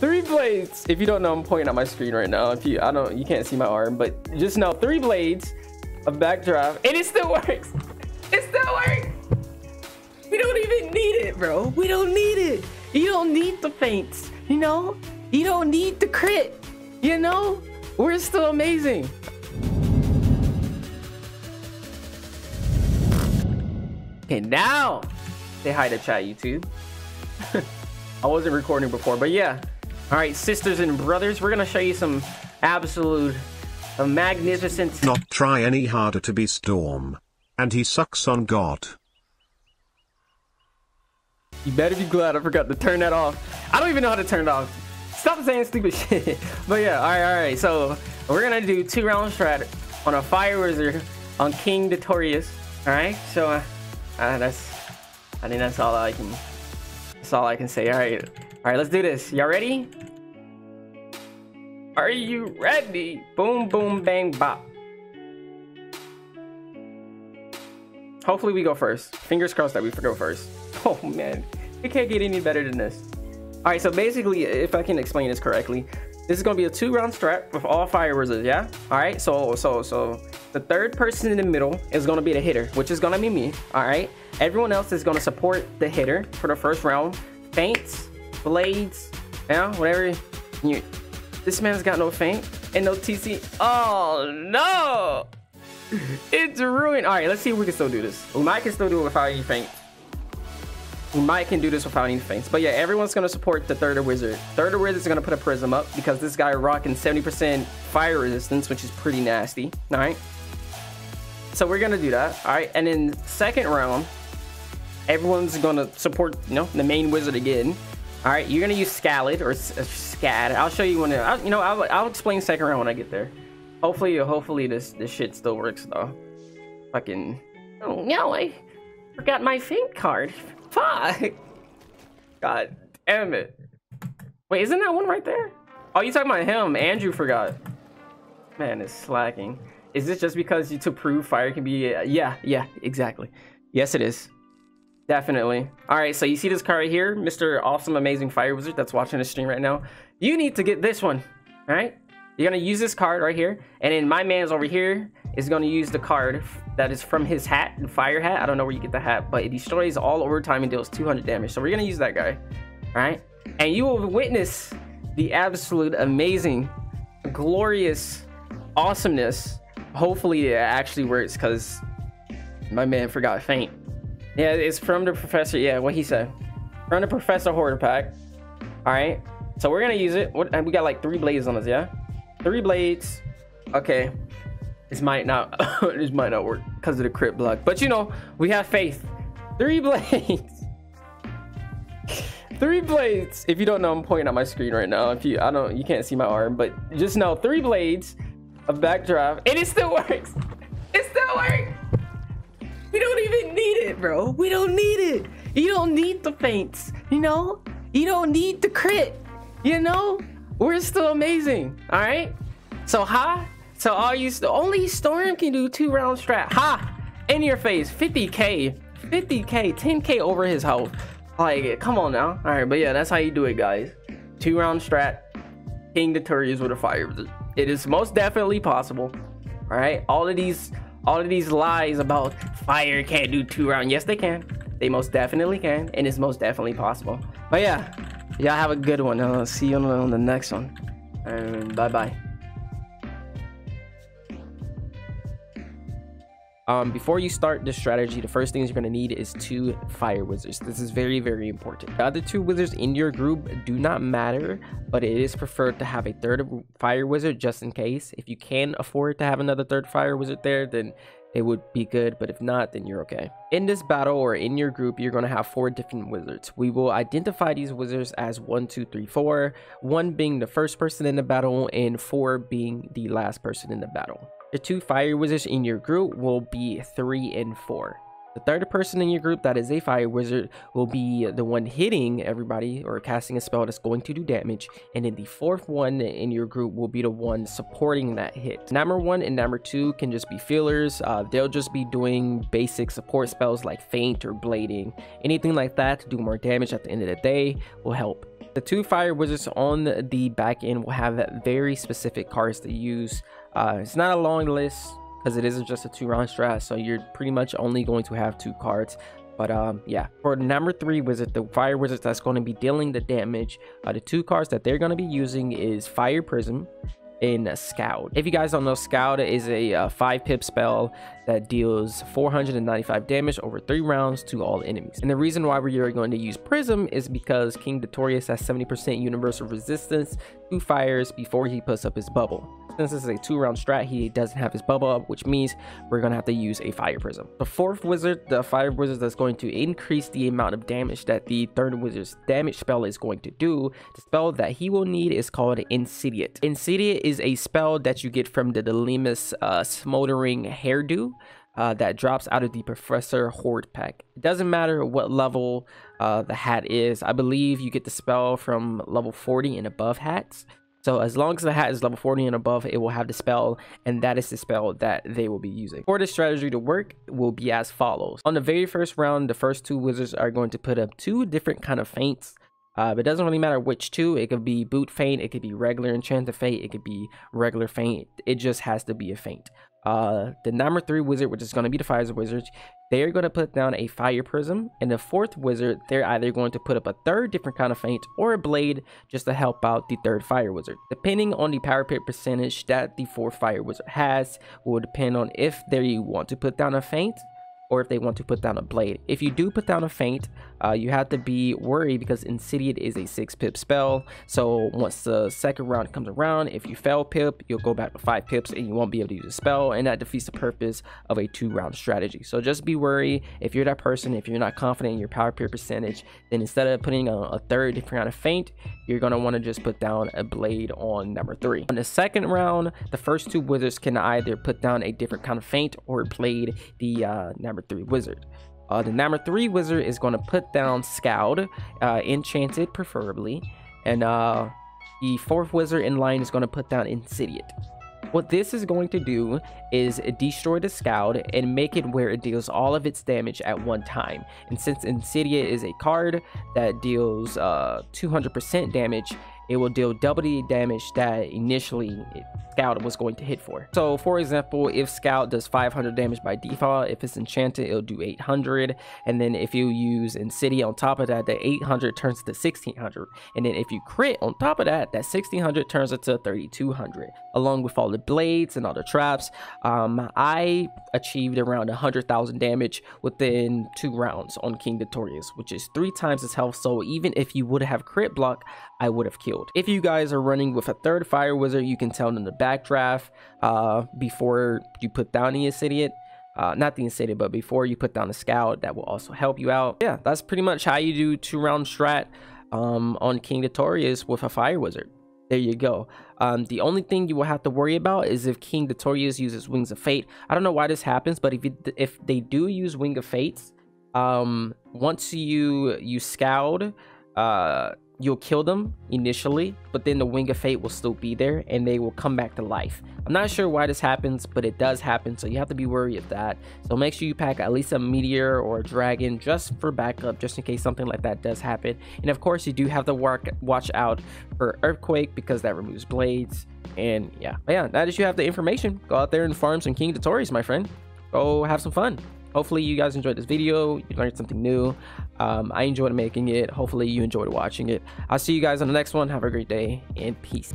three blades. If you don't know, I'm pointing at my screen right now. If you, I don't, you can't see my arm, but just know three blades, a backdraft, and it still works. It still works. We don't even need it, bro. We don't need it. You don't need the feints, you know? You don't need the crit, you know? We're still amazing. Okay, now say hi to chat YouTube. I wasn't recording before, but yeah. All right, sisters and brothers, we're gonna show you some absolute uh, magnificent. Not try any harder to be Storm. And he sucks on God. You better be glad I forgot to turn that off. I don't even know how to turn it off. Stop saying stupid shit. but yeah, all right, all right. So we're gonna do two round strat on a fire wizard on King Victorious. All right, so uh, uh, that's. I think that's all I can. That's all I can say. All right, all right. Let's do this. Y'all ready? Are you ready? Boom, boom, bang, bop. Hopefully we go first. Fingers crossed that we go first. Oh man, it can't get any better than this. All right, so basically, if I can explain this correctly, this is gonna be a two-round strat with all fire wizards, yeah? All right, so so so the third person in the middle is gonna be the hitter, which is gonna be me. All right, everyone else is gonna support the hitter for the first round. Feints, blades, yeah, whatever. You, this man's got no feint and no TC. Oh no! it's ruined. All right, let's see if we can still do this. Might can still do it without any feint. We might can do this without any feints. But yeah, everyone's gonna support the third wizard. Third wizard is gonna put a prism up because this guy rocking 70% fire resistance, which is pretty nasty. All right. So we're gonna do that. All right, and then second round, everyone's gonna support you know the main wizard again. All right, you're gonna use Scalad or uh, Scad. I'll show you when. I'll, you know, I'll, I'll explain second round when I get there. Hopefully, hopefully this this shit still works though. Fucking. Oh no, I forgot my feint card. Fuck. God damn it. Wait, isn't that one right there? Oh, you talking about him? Andrew forgot. Man, it's slacking. Is this just because you to prove fire can be? Uh, yeah, yeah, exactly. Yes, it is. Definitely. All right, so you see this card right here, Mr. Awesome Amazing Fire Wizard that's watching the stream right now. You need to get this one, all right? You're gonna use this card right here, and then my man's over here is gonna use the card that is from his hat, the fire hat. I don't know where you get the hat, but it destroys all overtime and deals 200 damage. So we're gonna use that guy, all right? And you will witness the absolute amazing, glorious awesomeness. Hopefully it actually works because my man forgot feint. Yeah, it's from the professor. Yeah, what he said. From the professor hoarder pack. All right. So we're gonna use it. What we got like three blades on us, yeah? Three blades. Okay. This might not this might not work because of the crit block. But you know, we have faith. Three blades. three blades. If you don't know, I'm pointing at my screen right now. If you I don't you can't see my arm, but just know three blades, a backdraft, and it still works. It still works. We don't even need it, bro. We don't need it. You don't need the feints, you know? You don't need the crit, you know? We're still amazing, all right? So, ha? So, all you, the only Storm can do two round strat. Ha! In your face, 50k, 50k, 10k over his health. Like, come on now. All right, but yeah, that's how you do it, guys. Two round strat, King Victorious with a fire. It is most definitely possible. All right, all of these all of these lies about fire can't do two round. Yes, they can. They most definitely can, and it's most definitely possible. But yeah, y'all have a good one. I'll see you on, on the next one. And bye bye. Um, before you start this strategy, the first things you're going to need is two fire wizards. This is very, very important. The other two wizards in your group do not matter, but it is preferred to have a third fire wizard just in case. If you can afford to have another third fire wizard there, then it would be good, but if not, then you're okay. In this battle or in your group, you're going to have four different wizards. We will identify these wizards as one, two, three, four, one being the first person in the battle and four being the last person in the battle. The two fire wizards in your group will be three and four. The third person in your group that is a fire wizard will be the one hitting everybody or casting a spell that's going to do damage. And then the fourth one in your group will be the one supporting that hit. Number one and number two can just be fillers. Uh, they'll just be doing basic support spells like feint or blading. Anything like that to do more damage at the end of the day will help The two fire wizards on the back end will have very specific cards to use. Uh, it's not a long list because it isn't just a two round strat, so you're pretty much only going to have two cards. But um, yeah, for number three wizard, the fire wizard that's going to be dealing the damage, uh, the two cards that they're going to be using is Fire Prism in Scald. If you guys don't know, Scald is a uh, 5 pip spell that deals 495 damage over 3 rounds to all enemies. And the reason why we are going to use Prism is because King Detritus has 70% universal resistance to fires before he puts up his bubble. Since this is a two round strat, he doesn't have his bubble up, which means we're going to have to use a fire prism. The fourth wizard, the fire wizard that's going to increase the amount of damage that the third wizard's damage spell is going to do. The spell that he will need is called Insidiate. Insidiate is a spell that you get from the Delimus uh, Smoldering Hairdo. Uh, that drops out of the Professor Hoard pack. It doesn't matter what level uh, the hat is. I believe you get the spell from level 40 and above hats. So as long as the hat is level 40 and above, it will have the spell, and that is the spell that they will be using. For this strategy to work, will be as follows. On the very first round, the first two wizards are going to put up two different kind of feints. Uh, it doesn't really matter which two. It could be boot feint, it could be regular enchanted feint, it could be regular feint. It just has to be a feint. Uh, the number three wizard, which is going to be the fire wizard, they're going to put down a fire prism. And the fourth wizard, they're either going to put up a third different kind of feint or a blade just to help out the third fire wizard. Depending on the power pip percentage that the fourth fire wizard has, will depend on if they want to put down a feint or if they want to put down a blade. If you do put down a feint, uh, you have to be worried because Insidiate is a 6 pip spell. So once the second round comes around, if you fail pip, you'll go back to 5 pips and you won't be able to use a spell. And that defeats the purpose of a 2 round strategy. So just be worried if you're that person, if you're not confident in your power pip percentage, then instead of putting a, a third different kind of feint, you're going to want to just put down a blade on number 3. On the second round, the first two wizards can either put down a different kind of feint or blade the uh, number 3 wizard. Uh, the number three wizard is going to put down Scald, uh, enchanted preferably, and uh, the fourth wizard in line is going to put down Insidiate. What this is going to do is destroy the Scald and make it where it deals all of its damage at one time. And since Insidiate is a card that deals 200% uh, damage, it will deal double the damage that initially Scald was going to hit for. So for example, if Scald does 500 damage by default, if it's enchanted, it'll do 800. And then if you use Insidia on top of that, the 800 turns to 1600. And then if you crit on top of that, that 1600 turns into 3200. Along with all the blades and all the traps, um, I achieved around 100,000 damage within two rounds on King Detritus, which is three times his health. So even if you would have crit block, I would have killed. If you guys are running with a third fire wizard, you can tell them to backdraft uh, before you put down the Insidiate. Uh, not the Insidiate, but before you put down the Scald, that will also help you out. Yeah, that's pretty much how you do two round strat um, on King Detritus with a fire wizard. There you go. Um, the only thing you will have to worry about is if King Detritus uses Wings of Fate. I don't know why this happens, but if it, if they do use Wing of Fates, um, once you you scout, uh, you'll kill them initially, but then the Wing of Fate will still be there and they will come back to life. I'm not sure why this happens, but it does happen, so you have to be wary of that. So make sure you pack at least a Meteor or a Dragon just for backup, just in case something like that does happen. And of course, you do have to work, watch out for Earthquake because that removes blades. And yeah, but yeah, now that you have the information, go out there and farm some King Detritus, my friend. Go have some fun hopefully you guys enjoyed this video. You learned something new. Um, i enjoyed making it. Hopefully you enjoyed watching it. I'll see you guys on the next one. Have a great day and peace